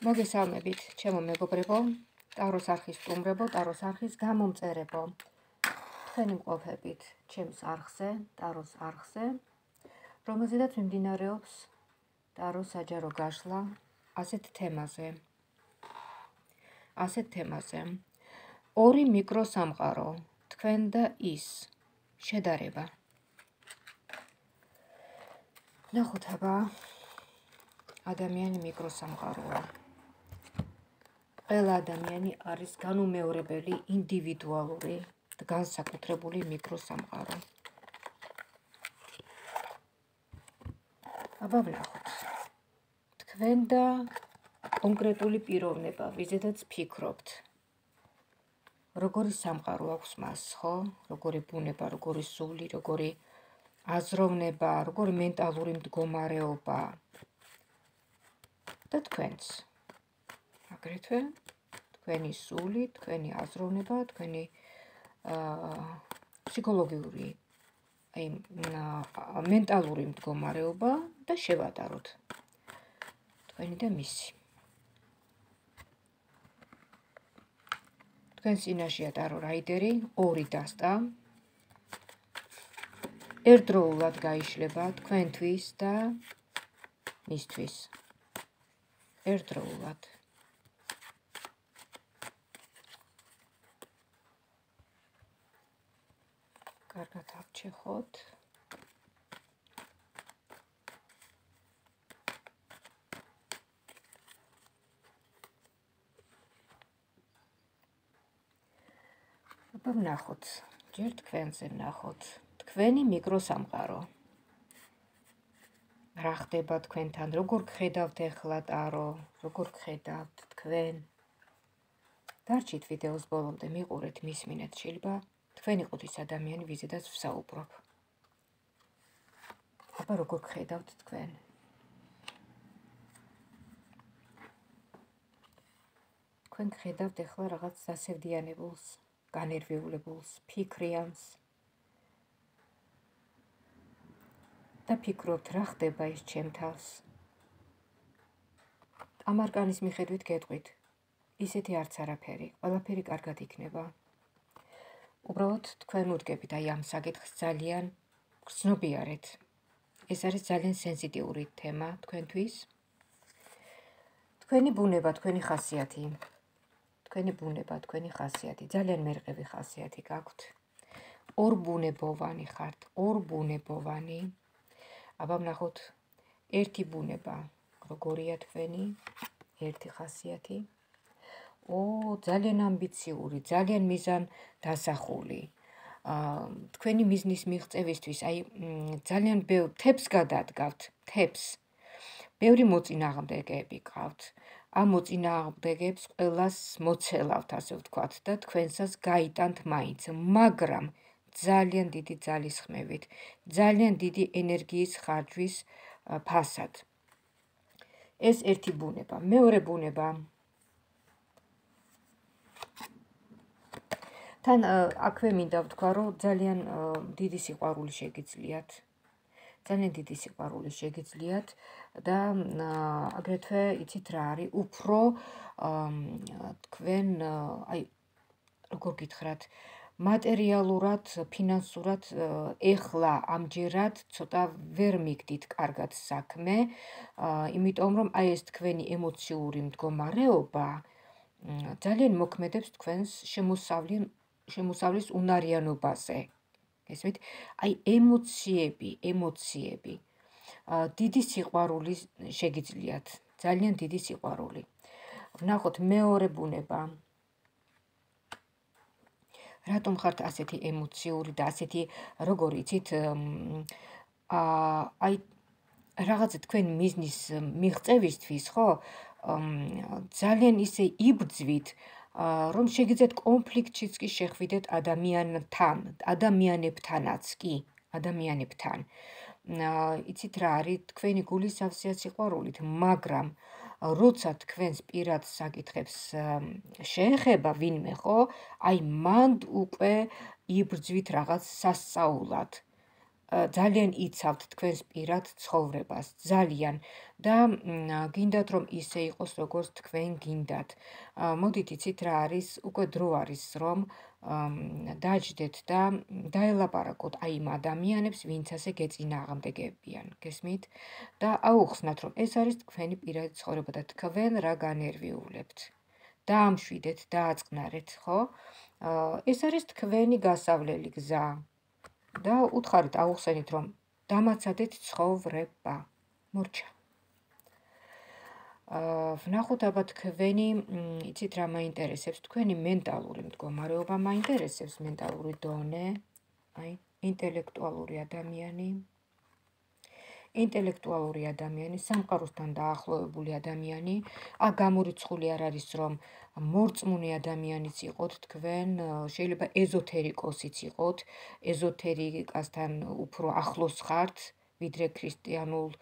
მოგესალმებით, ჩემო მეგობრებო, ტაროს არხის სტუმრებო, ტაროს არხის გამომწერებო. თქვენი მყოფებით ჩემს არხზე, ტაროს არხზე, რომელზედაც მიმდინარეობს ტაროს საჯარო გაშლა ასეთ თემაზე. ასეთ თემაზე. ორი მიკროსამყარო, თქვენ და ის შედარება. ნახოთ აბა ადამიანი მიკროსამყაროა. ყველა ადამიანი არის განუმეორებელი ინდივიდუალური და განსაკუთრებული მიკროსამყარო. აბა ვნახოთ. თქვენ და კონკრეტული პიროვნება, ვიზედაც ფიქრობთ. როგორი სამყარო აქვს მას, ხო? როგორი ბუნება, როგორი სული, როგორი აზროვნება, როგორი მენტალური მდგომარეობა და თქვენს. აგრეთვე თქვენი სული, თქვენი აზროვნება, თქვენი აა ფსიქოლოგიური აი მენტალური მდგომარეობა და შევადაროთ. თქვენი და მისი. თქვენ წინაშეა ტარო რაიდერი, ორი დასტა. ერთდროულად გაიშლება თქვენთვის და მისთვის. ერთდროულად. აღჩეხოთ. აბა ნახოთ. ჯერ თქვენზე ნახოთ. თქვენი მიკროსამყარო. რა ხდება თქვენთან? როგორ გხედავთ ახლა ტარო? როგორ გხედავთ თქვენ? დარჩით ვიდეოს ბოლომდე, მიყურეთ, მისმინეთ, შეიძლება თქვენი ყუთის ადამიანი ვიზედაც ვსაუბრობ. აბა როგორ ხედავთ თქვენ? თქვენ ხედავთ ახლა რაღაც სასევდიანებულს, განერვიულებულს, ფიქრიანს. და ფიქრობთ რა ხდება ის ჩემთავს? ამარკანის მიხედვით გეტყვით. ისეთი არც არაფერი, ყველაფერი კარგად იქნება. უბრალოდ თქვენ უდგებით აი ამ საკითხს ძალიან გრძნობიარეთ. ეს არის ძალიან სენსიტიური თემა თქვენთვის. თქვენი ბუნება, თქვენი ხასიათი. თქვენი ბუნება, თქვენი ხასიათი, ძალიან მერყევი ხასიათი გაქვთ. ორ ბუნებოვანი ხართ, ორ ბუნებოვანი. აბა ნახოთ ერთი ბუნება, როგორია თქვენი ერთი ხასიათი. ო, ძალიან ამბიციური, ძალიან მიზან დასახული. აა თქვენი მიზნის მიღწევისთვის, აი ძალიან ბევრ თებს გადადგავთ, თებს. ბევრი მოწინააღმდეგეები გყავთ. ამ მოწინააღმდეგეებს ყოველას მოცელავთ, ასე ვთქვათ, და თქვენსას გაიტანთ მაინც, მაგრამ ძალიან დიდი ძალის ხმევით, ძალიან დიდი ენერგიის ხარჯვის ფასად. ეს ერთი ბუნება, მეორე ბუნება თან აქვე მინდა ვთქვა, რომ ძალიან დიდი სიყვარული შეგიძლიათ. ძალიან დიდი სიყვარული შეგიძლიათ და აგრეთვე იცით რა არის, უფრო თქვენ აი როგორ გითხრათ, მატერიალურად, ფინანსურად ეხლა ამჯერად ცოტა ვერ მიგდით კარგად საქმე, იმიტომ რომ აი ეს თქვენი ემოციური მდგომარეობა ძალიან მოქმედებს თქვენს შემოსავლიან შემოსავლის უნარიანობაზე. ესმით, აი ემოციები, ემოციები. დიდი სიყვარული შეგიძლიათ, ძალიან დიდი სიყვარული. ვნახოთ მეორე ბუნება. რატომ ხართ ასეთი ემოციური და ასეთი, როგორ იცით, აა აი რაღაცა თქვენ მიზნის მიღწევისთვის, ხო? ძალიან ისე იბძვით, რომ შეგიძლიათ კონფლიქტშიც კი შეხვიდეთ ადამიანთან, ადამიანებთანაც კი, ადამიანებთან. იცით რა არის თქვენი გულის ავსია სიყვარულით, მაგრამ როცა თქვენს პირად საკითხებს შეეხება ვინმე ხო, აი მანდ უკვე იბრძვით რაღაც სასწაულად. ძალიან იცავთ თქვენს პირად ცხოვრებას, ძალიან და გინდათ რომ ისე იყოს, როგორც თქვენ გინდათ. მოდით იცით რა არის, უკვე დრო არის რომ დაждეთ და დაელაპარაკოთ აი იმ ადამიანებს, ვინც ასე გეწინააღმდეგებიან. გესმით? და აუხსნათ რომ ეს არის თქვენი პირადი ცხოვრება და თქვენ რა განერვიულებთ. დაამშვიდეთ, დააწყნარეთ, ხო? ეს არის თქვენი გასავლელი გზა. და უთხარით აუხსენით რომ დამაცადეთ ცხოვრება. მორჩა. აა ვნახოთ აბა თქვენი იცით რა მაინტერესებს? თქვენი მენტალური მდგომარეობა მაინტერესებს? მენტალური დონე? აი ინტელექტუალური ადამიანი ინტელექტუალური ადამიანი, სამყაროსთან დაახლოებული ადამიანი, ა გამორიცხული არ არის რომ მორწმუნე ადამიანიც იყოთ თქვენ, შეიძლება ეზოთერიკოსიც იყოთ, ეზოთერიკასთან უფრო ახლოს ხართ, ვიდრე ქრისტიანულ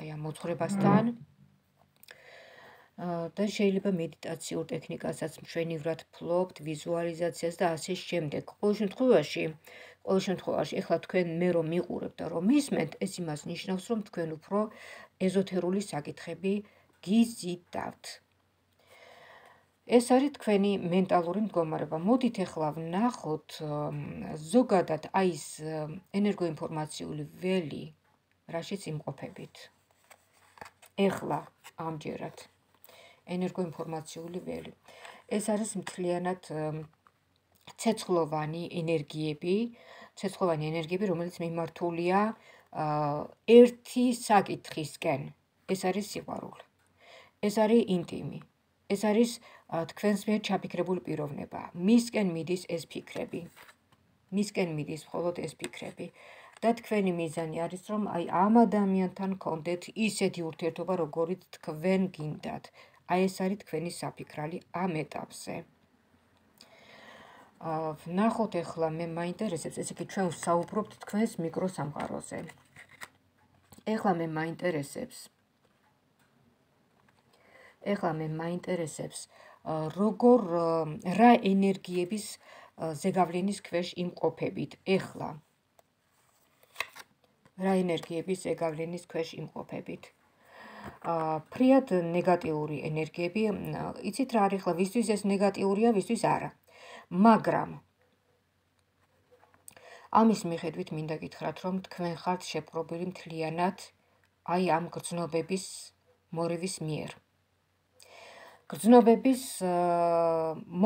აი ამ მოძღვრებასთან. და შეიძლება მედიტაციურ ტექნიკასაც მშვენივრად ფლობთ, ვიზუალიზაციას და ასე შემდეგ. ყოველ შემთხვევაში, ყოველ შემთხვევაში ეხლა თქვენ მე რომ მიყურებთ და რომ მისმენთ, ეს იმას ნიშნავს, რომ თქვენ უფრო ეზოთერული საკითხები გიზიდავთ. ეს არის თქვენი მენტალური მდგომარეობა. მოდით ეხლა ვნახოთ ზოგადად აი ეს ენერგოინფორმაციული ველი, რაშიც იმყოფებით. ეხლა ამჯერად ენერგოინფორმაციული ველი. ეს არის მთლიანად ცეცხლოვანი ენერგიები, ცეცხლოვანი ენერგიები, რომელიც მიმართულია ერთი საკითხისკენ. ეს არის სიყვარული. ეს არის ინტიმი. ეს არის თქვენს მიერ ჩაფიქრებული პიროვნება. მისკენ მიდის ეს ფიქრები. მისკენ მიდის მხოლოდ ეს ფიქრები. და თქვენი მიზანი არის რომ აი ამ ადამიანთან კონდეთ ისეთი ურთიერთობა, როგორიც თქვენ გინდათ. აი ეს არის თქვენი საფიქრალი ამ ეტაპზე. ნახოთ ახლა მე მაინტერესებს, ესე იგი ჩვენ ვსაუბრობთ თქვენს მიკროსამყაროზე. ახლა მე მაინტერესებს. ახლა მე მაინტერესებს როგორ რა ენერგიების ზეგავლენის ქვეშ იმყოფებით ახლა. რა ენერგიების ზეგავლენის ქვეშ იმყოფებით? ფრიად ნეგატიური ენერგიები, იცით რა არის ხლა ვისთვის ეს ნეგატიურია, ვისთვის არა. მაგრამ ამის მიხედვით მინდა გითხრათ, რომ თქვენ ხართ შეპყრობილი მთლიანად აი ამ გრძნობების მორივის მიერ. გრძნობების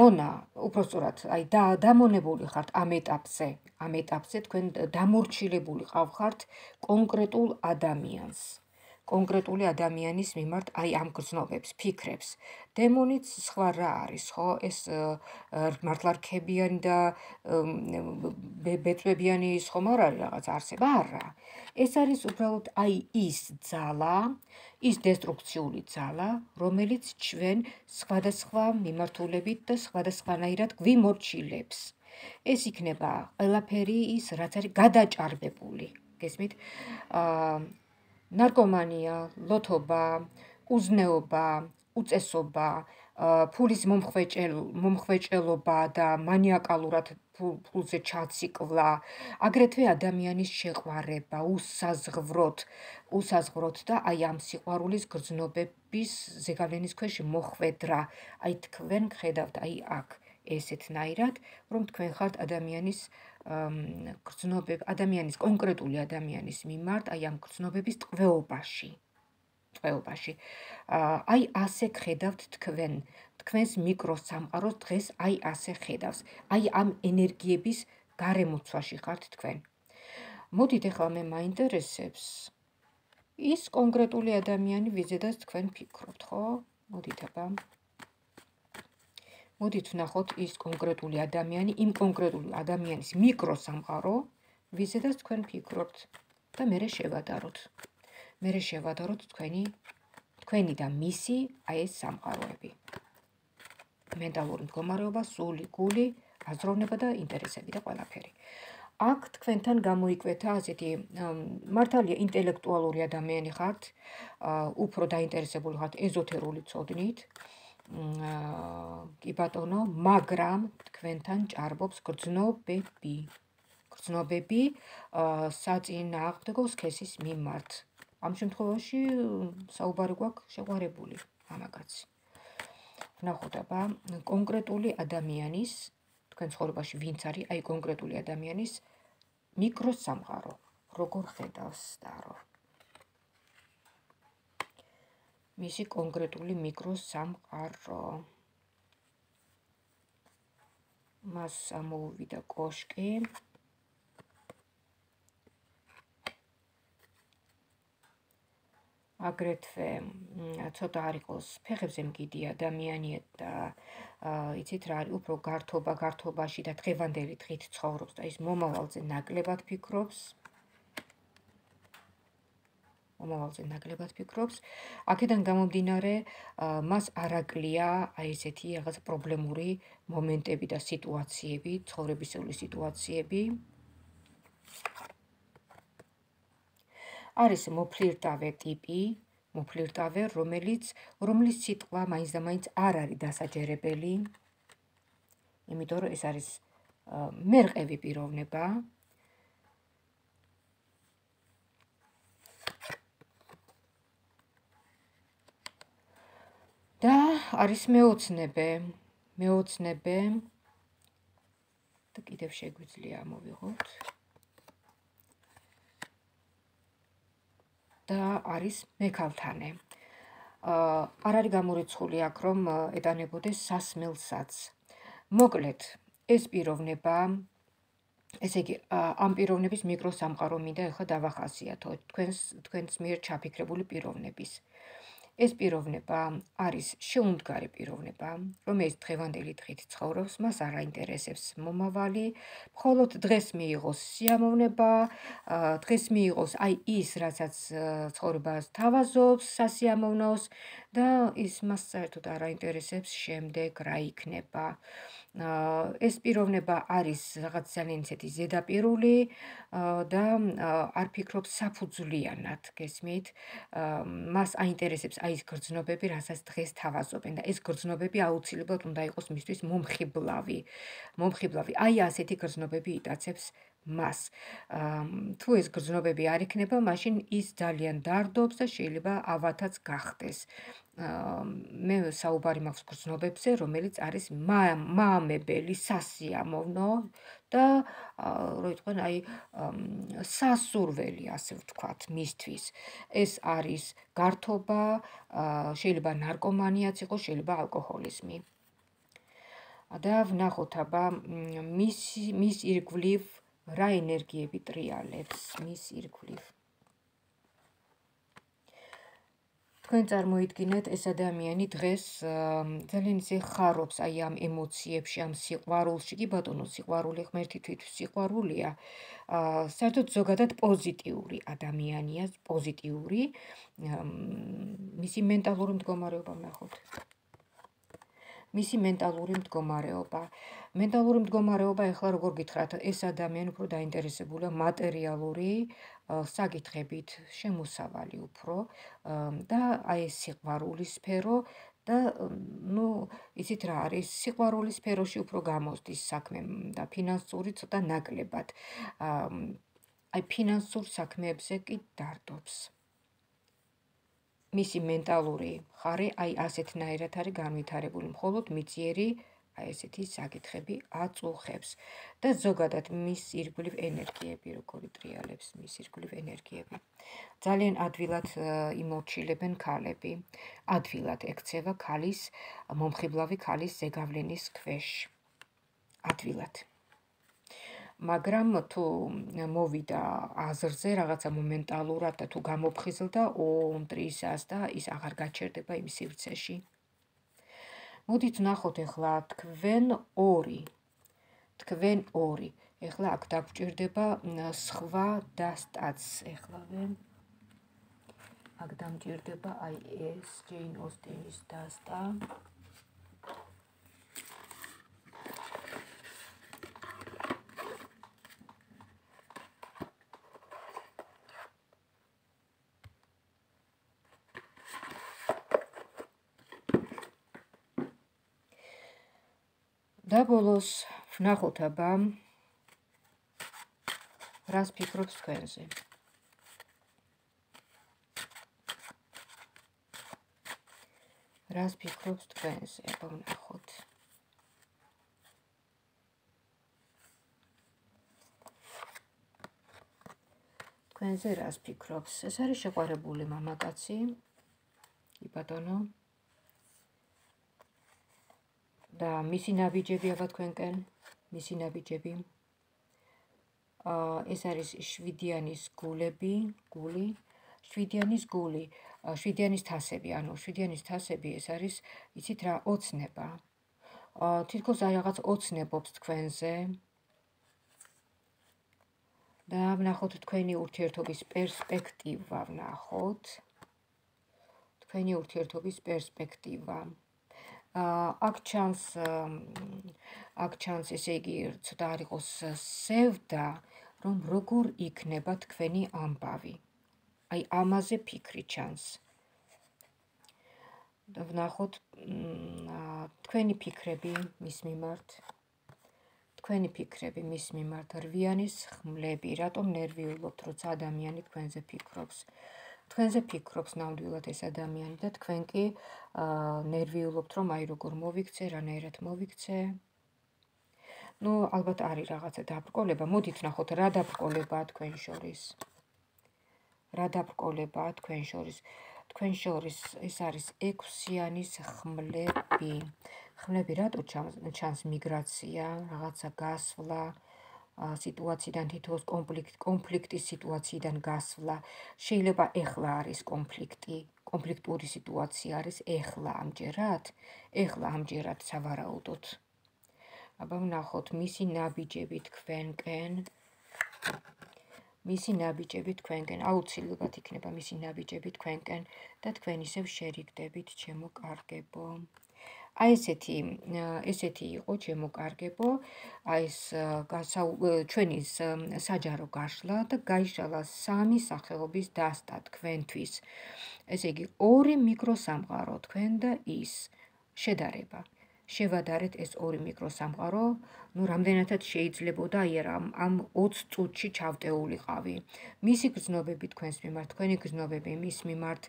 მონა, უფრო სწორად, აი დამონებული ხართ ამ ეტაპზე. ამ ეტაპზე თქვენ დამორჩილებული ყავხართ კონკრეტულ ადამიანს. კონკრეტული ადამიანის მიმართ აი ამ გრძნობებს, ფიქრებს. დემონიც სხვა რა არის, ხო? ეს მართლა რქებიანი და ბეწვებიანი ის ხომ არ არის რაღაც არსება? არა. ეს არის უბრალოდ აი ის ძალა, ის დესტრუქციული ძალა, რომელიც ჩვენ სხვადასხვა მიმართულებით და სხვადასხვანაირად გვიმორჩილებს. ეს იქნება ყველაფერი ის, რაც არის გადაჭარბებული. გესმით? აა ნარკომანია, ლოთობა, უზნეობა, უწესობა, ფულის მომხვეჭელ მომხვეჭელობა და მანიაკალურად ფულზე ჩაციკლა, აგრეთვე ადამიანის შეყვარება, უსაზღვროთ, უსაზღვროთ და აი ამ სიყვარულის გრძნობების ზეგავლენის ქვეშ მოხვედრა. აი თქვენ ხედავთ აი აქ ესეთნაირად, რომ თქვენ ხართ ადამიანის გრძნობებ ადამიანის კონკრეტული ადამიანის მიმართ აი ამ გრძნობების ტყვეობაში. ტყვეობაში. აი ასე ხედავთ თქვენ. თქვენს მიკროსამყაროს დღეს აი ასე ხედავს. აი ამ ენერგიების გარემოცვაში ხართ თქვენ. მოდით ახლა მე მაინტერესებს ის კონკრეტული ადამიანი ვიზედაც თქვენ ფიქრობთ ხო? მოდით აბა მოდით ვნახოთ ის კონკრეტული ადამიანი, იმ კონკრეტული ადამიანის მიკროსამყარო, ვიზედაც თქვენ ფიქრობთ და მე შევადაროთ. მე შევადაროთ თქვენი თქვენი და მისი აი ეს სამყაროები. მენტალური მდგომარეობა, სული, გული, აზროვნება და ინტერესები და ყველაფერი. აქ თქვენთან გამოიკვეთა ასეთი მართალია ინტელექტუალური ადამიანი ხართ, უფრო დაინტერესებული ხართ ეზოთერული წოდნით. კი ბატონო, მაგრამ თქვენთან ჭარბობს გრძნობები. გრძნობები საწინააღმდეგო სქესის მიმართ. ამ შემთხვევაში საუბარი გვაქვს შეყვარებული მამაკაცი. ნახოთ აბა კონკრეტული ადამიანის თქვენ ცხოვრებაში ვინც არის აი კონკრეტული ადამიანის მიკროსამყარო როგორ ხედავს და რო მისი კონკრეტული მიკროსამყარო. მას ამოვიდა კოშკი. აგრეთვე ცოტა არ იყოს ფეხებზე მგიდი ადამიანი და იცით რა არის უფრო გართობა გართობაში და დღევანდელი დღით ცხოვრობს და ის მომავალზე ნაკლებად ფიქრობს მომავალზე ნაკლებად ფიქრობს აქედან გამომდინარე მას არაკლია აი ესეთი რაღაც პრობლემური მომენტები და სიტუაციები ცხოვრებისეული სიტუაციები არის მოფლირტავე ტიპი, მოფლირტავე, რომელიც რომლის სიტყვა მაინც და მაინც არ არის დასაჯერებელი. იმიტომ რომ ეს არის მერყევი პიროვნება. და არის მეოცნებე, მეოცნებე. და კიდევ შეგვიძლია ამოვიღოთ. და არის მექალთანე. აა არ არის გამორიცხული აქ რომ ეტანებოდეს სასმელსაც. მოკლედ, ეს პიროვნება ესე იგი ამ პიროვნების მიკროსამყარო მინდა ახლა დავახასიათო თქვენს თქვენს მიერ ჩაფიქრებული პიროვნების. ეს პიროვნება არის შეუმდგარი პიროვნება, რომელიც დღევანდელი დღით ცხოვრობს, მას არ აინტერესებს მომავალი, მხოლოდ დღეს მიიღოს სიამოვნება, დღეს მიიღოს აი ის, რასაც ცხოვრებას თავაზობს, სასიამოვნოს და ის მას საერთოდ არ აინტერესებს შემდეგ რა იქნება. ეს პიროვნება არის რაღაც ძალიან ისეთი ზედაპირული და არ ფიქრობს საფუძვლიანად, გესმით? მას აინტერესებს აი ეს გრძნობები, რასაც დღეს თავაზობენ და ეს გრძნობები აუცილებლად უნდა იყოს მისთვის მომხიბლავი. მომხიბლავი. აი ასეთი გრძნობები იტაცებს მას. თუ ეს გრძნობები არ იქნება, მაშინ ის ძალიან დარდობს და შეიძლება ავათაც გახდეს. მე საუბარი მაქვს გრძნობებზე, რომელიც არის მამებელი, სასიამოვნო და რო იტყვენ, აი სასურველი, ასე ვთქვათ, მისთვის. ეს არის გართობა, შეიძლება ნარკომანიაც იყოს, შეიძლება ალკოჰოლიზმი. და ვნახოთ აბა მის მის ირგვლივ რა ენერგიები ტრიალებს მის ირგვლივ. თქვენ წარმოიდგინეთ ეს ადამიანი დღეს ძალიან ისე ხარობს აი ამ ემოციებში, ამ სიყვარულში. კი ბატონო, სიყვარული ღმერთი თვით სიყვარულია. აა საერთოდ ზოგადად პოზიტიური ადამიანია, პოზიტიური. მისი მენტალური მდგომარეობა ნახოთ. მისი მენტალური მდგომარეობა. მენტალური მდგომარეობა ეხლა როგორ გითხრათ, ეს ადამიანი უფრო დაინტერესებულია მატერიალური საკითხებით, შემოსავალი უფრო და აი ეს სიყვარულის სფერო და ну, იცით რა არის, სიყვარულის სფეროში უფრო გამოსდის საქმე და ფინანსური ცოტა ნაკლებად. აი ფინანსურ საქმეებზე კი დარდობს. მისი მენტალური ხარი აი ასეთნაირად არის განვითარებული, მხოლოდ მიწიერი აი ესეთი საკითხები აწუხებს და ზოგადად მის ირგვლივ ენერგიები როგორი ტრიალებს მის ირგვლივ ენერგიები. ძალიან ადვილად იმორჩილებენ ქალები. ადვილად ექცევა ქალის მომხიბლავი ქალის ზეგავლენის ქვეშ. ადვილად. მაგრამ თუ მოვიდა აზრზე რაღაცა მომენტალურად და თუ გამოფხიზლდა ონტრისას და ის აღარ გაჩერდება იმ სივრცეში. მოდით ნახოთ ახლა თქვენ ორი. თქვენ ორი. ახლა აქ დაგჭირდება სხვა დასტაც ახლავე. აქ დამჭირდება აი ეს ჯეინ ოსტინის დასტა. და ბოლოს ვნახოთ აბა რას ფიქრობს თქვენზე? რას ფიქრობს თქვენზე? აბა ვნახოთ. თქვენზე რას ფიქრობს? ეს არის შეყვარებული მამაკაცი. კი ბატონო. და მისი ნაბიჯები აბა თქვენკენ, მისი ნაბიჯები. აა ეს არის შვიდიანის გულები, გული, შვიდიანის გული. შვიდიანის თასები, ანუ შვიდიანის თასები ეს არის, იცით რა, ოცნება. აა თითქოს აი რაღაც ოცნებობს თქვენზე. და ვნახოთ თქვენი ურთიერთობის პერსპექტივა, ვნახოთ. თქვენი ურთიერთობის პერსპექტივა. აა აქ ჩანს აქ ჩანს ესე იგი ცოტა არ იყოს სევდა, რომ როგორ იქნება თქვენი ამბავი. აი ამაზე ფიქრი ჩანს. და ვნახოთ თქვენი ფიქრები მის მიმართ. თქვენი ფიქრები მის მიმართ რვიანის ხმლები, რატომ ნერვიულობთ, როცა ადამიანი თქვენზე ფიქრობს? თქვენზე ფიქრობს ნამდვილად ეს ადამიანი და თქვენ კი აა ნერვიულობთ, რომ აი როგორ მოვიქცე, რანაირად მოვიქცე? ну ალბათ არის რაღაცა დაბრკოლება მოდით ნახოთ რა დაბრკოლებაა თქვენ შორის რა დაბრკოლებაა თქვენ შორის? თქვენ შორის ეს არის ექვსიანის ხმლები. ხმლები რატო ჩანს მიგრაცია, რაღაცა გასვლა, სიტუაციიდან თითოეულ კონფლიქტ კონფლიქტის სიტუაციიდან გასვლა. შეიძლება ეხლა არის კონფლიქტი, კონფლიქტური სიტუაცია არის ეხლა ამჯერად? ეხლა ამჯერად სავარაუდოდ. აბა ვნახოთ მისი ნაბიჯები თქვენკენ. მისი ნაბიჯები თქვენკენ აუცილებლად იქნება მისი ნაბიჯები თქვენკენ და თქვენ ისევ შერიგდებით ჩემო კარგებო აი ესეთი ესეთი იყო ჩემო კარგებო აი ეს ჩვენი საჯარო გაშლა და გაიშალა სამი სახელობის დასტა თქვენთვის. ესე იგი ორი მიკროსამყარო თქვენ და ის. შედარება შევადარეთ ეს ორი მიკროსამყარო, ну, რამდენადაც შეიძლებოდა აი რა ამ 20 წუთში ჩავტეულიყავი. მისი გზნობები თქვენს მიმართ, თქვენი გზნობები მის მიმართ,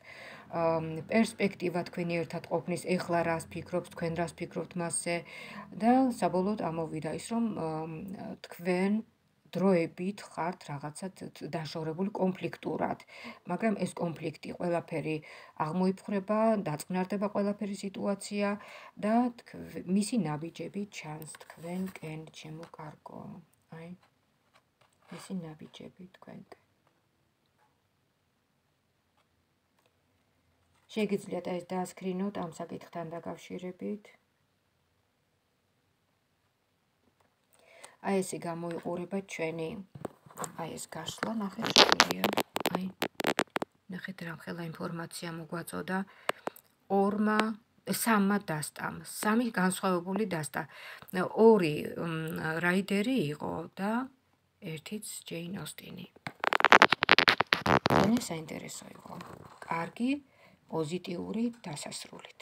პერსპექტივა თქვენი ერთად ყოფნის, ეხლა რას ფიქრობთ, თქვენ რას ფიქრობთ მასზე და საბოლოოდ ამოვიდა ის, რომ თქვენ დროებით ხართ რაღაცა დაშორებული კონფლიქტურად, მაგრამ ეს კონფლიქტი ყველაფერი აღმოიფხრება, დაწყნარდება ყველაფერი სიტუაცია და მისი ნაბიჯები ჩანს თქვენკენ, ჩემო კარგო. აი. მისი ნაბიჯები თქვენკენ. შეგიძლიათ ეს დაასკრინოთ ამ საკითხთან დაკავშირებით. აი ესე გამოიყურება ჩვენი აი ეს გასვლა ნახეთ შეგვიძლია აი ნახეთ რა ხელა ინფორმაცია მოგვაწოდა. ორმა სამა დასტამ. სამი განსხვავებული დასტა. ორი რაიდერი იყო და ერთიც ჯეინ ოსტინი ეს საინტერესო იყო. კარგი პოზიტიური დასასრულით.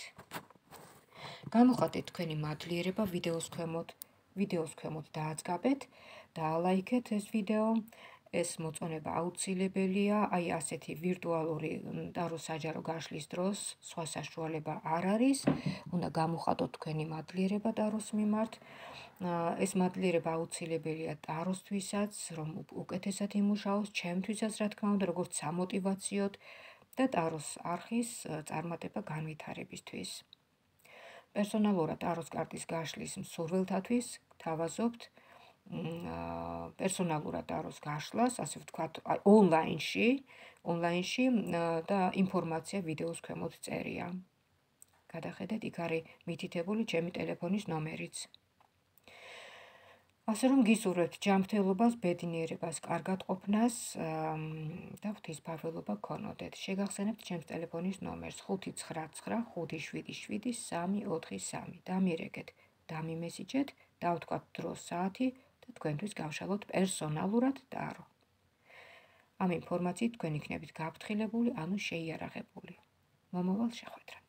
გამოხატეთ თქვენი მადლიერება ვიდეოს ქვემოთ ვიდეოს ქვემოთ დააწყაბეთ და ლაიქეთ ეს ვიდეო. ეს მოწონება აუცილებელია, აი ასეთი ვირტუალური ტარო საჯარო გაშლის დროს სხვა საშუალება არ არის. უნდა გამოხატოთ თქვენი მადლიერება ტაროს მიმართ. ეს მადლიერება აუცილებელია ტაროსთვისაც, რომ უკეთესად იმუშაოს, ჩემთვისაც რა თქმა უნდა, როგორც სამოტივაციოდ და ტაროს არხის წარმატება განვითარებისთვის. პერსონალურად ტაროს კარტის გაშლის მსურველთათვის თავაზობთ პერსონალურად აროს გაშლას, ასე ვთქვათ, ონლაინში, ონლაინში და ინფორმაცია ვიდეოს ქვემოთ წერია. გადახედეთ, იქ არის მითითებული ჩემი ტელეფონის ნომერიც. ასე რომ გისურვებთ ჯანმრთელობას, ბედნიერებას, კარგად ყოფნას და ღვთისმფარველობა გქონოდეთ. შეგახსენებთ ჩემს ტელეფონის ნომერს 599577343. დამირეკეთ, დამიმესიჯეთ დავთქვათ დროს საათი და თქვენთვის გავშალოთ პერსონალურად დაარო. ამ ინფორმაციით თქვენ იქნებით გაფრთხილებული, ანუ შეიარაღებული. მომავალ შეხვედრამდე